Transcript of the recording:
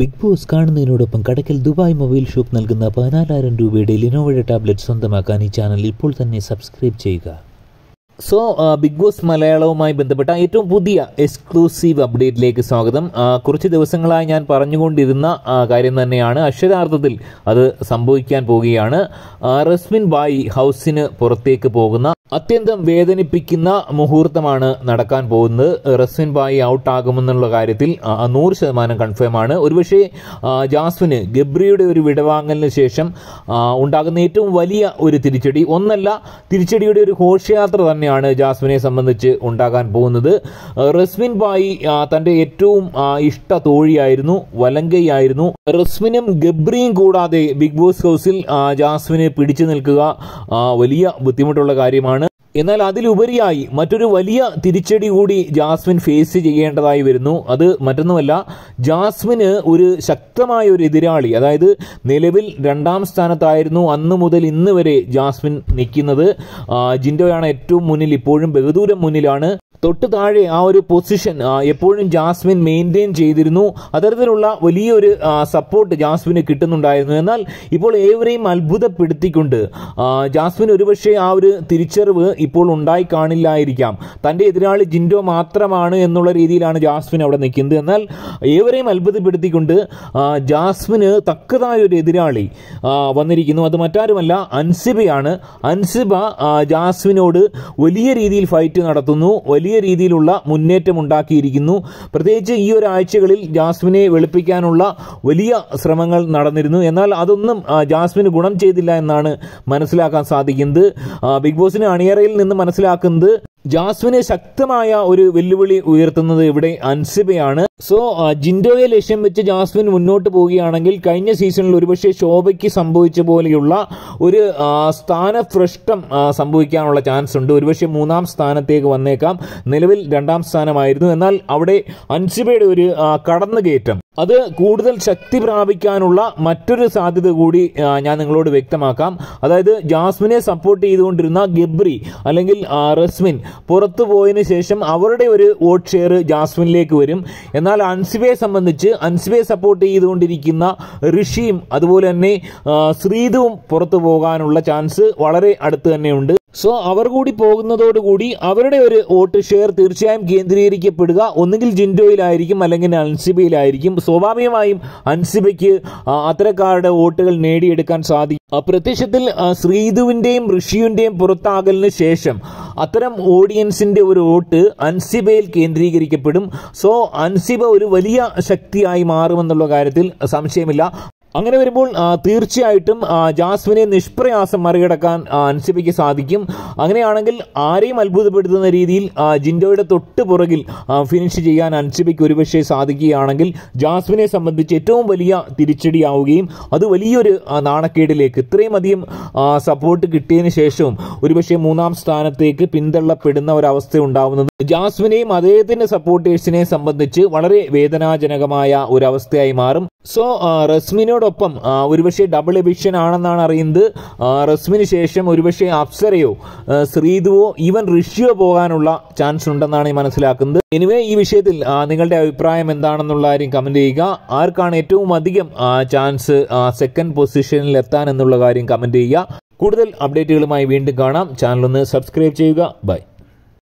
Big boss കാണുന്നതിനോടൊപ്പം Kadakkal Dubai mobile shop നൽകുന്ന പതിനാലായിരം രൂപയുടെ ലിനോവയുടെ ടാബ്ലറ്റ് സ്വന്തമാക്കാൻ ഈ ചാനൽ ഇപ്പോൾ തന്നെ സബ്സ്ക്രൈബ് ചെയ്യുക. സോ ബിഗ് ബോസ് മലയാളവുമായി ബന്ധപ്പെട്ട ഏറ്റവും പുതിയ എക്സ്ക്ലൂസീവ് അപ്ഡേറ്റിലേക്ക് സ്വാഗതം. കുറച്ച് ദിവസങ്ങളായി ഞാൻ പറഞ്ഞുകൊണ്ടിരുന്ന കാര്യം തന്നെയാണ്. അക്ഷരാർത്ഥത്തിൽ അത് സംഭവിക്കാൻ പോവുകയാണ്. റസ്മിൻ ബായി ഹൗസിന് പുറത്തേക്ക് പോകുന്ന അത്യന്തം വേദനിപ്പിക്കുന്ന മുഹൂർത്തമാണ് നടക്കാൻ പോകുന്നത്. റസ്മിൻ ബായി ഔട്ട് ആകുമെന്നുള്ള കാര്യത്തിൽ നൂറ് ശതമാനം കൺഫേം ആണ്. ഒരുപക്ഷെ ജാസ്മിന് ഗബ്രിയുടെ ഒരു വിടവാങ്ങലിന് ശേഷം ഉണ്ടാകുന്ന ഏറ്റവും വലിയ ഒരു തിരിച്ചടി ഒന്നല്ല തിരിച്ചടിയുടെ ഒരു ഘോഷയാത്ര തന്നെയാണ് ജാസ്മിനെ സംബന്ധിച്ച് ഉണ്ടാകാൻ പോകുന്നത്? റസ്മിൻ ബായി തന്റെ ഏറ്റവും ഇഷ്ട തോഴിയായിരുന്നു വലങ്കയായിരുന്നു. റസ്മിനും ഗബ്രിയും കൂടാതെ ബിഗ് ബോസ് ഹൗസിൽ ജാസ്മിനെ പിടിച്ചു നിൽക്കുക വലിയ ബുദ്ധിമുട്ടുള്ള കാര്യമാണ്. എന്നാൽ അതിലുപരിയായി മറ്റൊരു വലിയ തിരിച്ചടി കൂടി ജാസ്മിൻ ഫേസ് ചെയ്യേണ്ടതായി വരുന്നു. അത് മറ്റൊന്നുമല്ല ജാസ്മിന് ഒരു ശക്തമായ ഒരു എതിരാളി അതായത് നിലവിൽ രണ്ടാം സ്ഥാനത്തായിരുന്നു അന്ന് മുതൽ ഇന്ന് വരെ ജാസ്മിൻ നിൽക്കുന്നത്. ജിൻഡോയാണ് ഏറ്റവും മുന്നിൽ ഇപ്പോഴും ബഹുദൂരം മുന്നിലാണ്. തൊട്ട് താഴെ ആ ഒരു പൊസിഷൻ എപ്പോഴും ജാസ്മിൻ മെയിന്റെയിൻ ചെയ്തിരുന്നു. അത്തരത്തിലുള്ള വലിയൊരു സപ്പോർട്ട് ജാസ്മിന് കിട്ടുന്നുണ്ടായിരുന്നു. എന്നാൽ ഇപ്പോൾ ഏവരെയും അത്ഭുതപ്പെടുത്തിക്കൊണ്ട് ജാസ്മിൻ ഒരുപക്ഷെ ആ ഒരു തിരിച്ചറിവ് ഇപ്പോൾ ഉണ്ടായി കാണില്ലായിരിക്കാം. തന്റെ എതിരാളി ജിൻഡോ മാത്രമാണ് എന്നുള്ള രീതിയിലാണ് ജാസ്മിൻ അവിടെ നിൽക്കുന്നത്. എന്നാൽ ഏവരെയും അത്ഭുതപ്പെടുത്തിക്കൊണ്ട് ജാസ്മിന് തക്കതായ ഒരു എതിരാളി വന്നിരിക്കുന്നു. അത് മറ്റാരുമല്ല അൻസിബയാണ്. അൻസിബ ജാസ്മിനോട് വലിയ രീതിയിൽ ഫൈറ്റ് നടത്തുന്നു. വലിയ രീതിയിലുള്ള മുന്നേറ്റം ഉണ്ടാക്കിയിരിക്കുന്നു പ്രത്യേകിച്ച് ഈ ഒരാഴ്ചകളിൽ ജാസ്മിനെ വെളുപ്പിക്കാനുള്ള വലിയ ശ്രമങ്ങൾ നടന്നിരുന്നു. എന്നാൽ അതൊന്നും ജാസ്മിന് ഗുണം ചെയ്തില്ല എന്നാണ് മനസ്സിലാക്കാൻ സാധിക്കുന്നത്. ബിഗ് ബോസിന് അണിയറയിൽ നിന്ന് മനസ്സിലാക്കുന്നത് ജാസ്മിന് ശക്തമായ ഒരു വെല്ലുവിളി ഉയർത്തുന്നത് ഇവിടെ അൻസിബയാണ്. സോ ജിൻഡോയെ ലക്ഷ്യം വെച്ച് ജാസ്മിൻ മുന്നോട്ട് പോവുകയാണെങ്കിൽ കഴിഞ്ഞ സീസണിൽ ഒരുപക്ഷെ ശോഭയ്ക്ക് സംഭവിച്ച പോലെയുള്ള ഒരു സ്ഥാനഭ്രഷ്ടം സംഭവിക്കാനുള്ള ചാൻസ് ഉണ്ട്. ഒരുപക്ഷെ മൂന്നാം സ്ഥാനത്തേക്ക് വന്നേക്കാം. നിലവിൽ രണ്ടാം സ്ഥാനമായിരുന്നു. എന്നാൽ അവിടെ അൻസിബയുടെ ഒരു കടന്നുകയറ്റം. അത് കൂടുതൽ ശക്തി പ്രാപിക്കാനുള്ള മറ്റൊരു സാധ്യത കൂടി ഞാൻ നിങ്ങളോട് വ്യക്തമാക്കാം. അതായത് ജാസ്മിനെ സപ്പോർട്ട് ചെയ്തുകൊണ്ടിരുന്ന ഗബ്രി അല്ലെങ്കിൽ റസ്മിൻ പുറത്തു പോയതിന് ശേഷം അവരുടെ ഒരു വോട്ട് ഷെയർ ജാസ്മിനിലേക്ക് വരും. എന്നാൽ അൻസിബയെ സംബന്ധിച്ച് അൻസിബയെ സപ്പോർട്ട് ചെയ്തുകൊണ്ടിരിക്കുന്ന ഋഷിയും അതുപോലെ തന്നെ ശ്രീതുവും പുറത്തു പോകാനുള്ള ചാൻസ് വളരെ അടുത്ത് തന്നെയുണ്ട്. സോ അവർ കൂടി പോകുന്നതോടുകൂടി അവരുടെ ഒരു വോട്ട് ഷെയർ തീർച്ചയായും കേന്ദ്രീകരിക്കപ്പെടുക. ഒന്നുകിൽ ജിൻഡോയിലായിരിക്കും അല്ലെങ്കിൽ അൻസിബയിലായിരിക്കും. സ്വാഭാവികമായും അൻസിബയ്ക്ക് അത്തരക്കാരുടെ വോട്ടുകൾ നേടിയെടുക്കാൻ സാധിക്കും. പ്രത്യക്ഷത്തിൽ ശ്രീധുവിന്റെയും ഋഷിയുന്റെയും പുറത്താകലിന് ശേഷം അത്തരം ഓഡിയൻസിന്റെ ഒരു വോട്ട് അൻസിബയിൽ കേന്ദ്രീകരിക്കപ്പെടും. സോ അൻസിബ ഒരു വലിയ ശക്തിയായി മാറുമെന്നുള്ള കാര്യത്തിൽ സംശയമില്ല. അങ്ങനെ വരുമ്പോൾ തീർച്ചയായിട്ടും ജാസ്മിനെ നിഷ്പ്രയാസം മറികടക്കാൻ അൻസിബിക്ക് സാധിക്കും. അങ്ങനെയാണെങ്കിൽ ആരെയും അത്ഭുതപ്പെടുത്തുന്ന രീതിയിൽ ജിൻഡോയുടെ തൊട്ട് പുറകിൽ ഫിനിഷ് ചെയ്യാൻ അൻസിബയ്ക്ക് ഒരുപക്ഷെ സാധിക്കുകയാണെങ്കിൽ ജാസ്മിനെ സംബന്ധിച്ച് ഏറ്റവും വലിയ തിരിച്ചടിയാവുകയും അത് വലിയൊരു നാണക്കേടിലേക്ക് ഇത്രയും അധികം സപ്പോർട്ട് കിട്ടിയതിന് ശേഷവും ഒരുപക്ഷെ മൂന്നാം സ്ഥാനത്തേക്ക് പിന്തള്ളപ്പെടുന്ന ഒരവസ്ഥ ഉണ്ടാവുന്നത് ജാസ്മിനെയും അദ്ദേഹത്തിന്റെ സപ്പോർട്ടേഴ്സിനെ സംബന്ധിച്ച് വളരെ വേദനാജനകമായ ഒരവസ്ഥയായി മാറും. സോ ആ, റസ്മിനോടൊപ്പം ഒരുപക്ഷെ ഡബിൾ എവിഷൻ ആണെന്നാണ് അറിയുന്നത്. റസ്മിന് ശേഷം ഒരുപക്ഷെ അപ്സരയോ ശ്രീതുവോ ഈവൻ ഋഷിയോ പോകാനുള്ള ചാൻസ് ഉണ്ടെന്നാണ് ഈ മനസ്സിലാക്കുന്നത്. എനിവേ ഈ വിഷയത്തിൽ നിങ്ങളുടെ അഭിപ്രായം എന്താണെന്നുള്ള കാര്യം കമന്റ് ചെയ്യുക. ആർക്കാണ് ഏറ്റവും അധികം ചാൻസ് സെക്കൻഡ് പൊസിഷനിൽ എത്താൻ എന്നുള്ള കാര്യം കമന്റ് ചെയ്യുക. കൂടുതൽ അപ്ഡേറ്റുകളുമായി വീണ്ടും കാണാം. ചാനലൊന്ന് സബ്സ്ക്രൈബ് ചെയ്യുക. ബൈ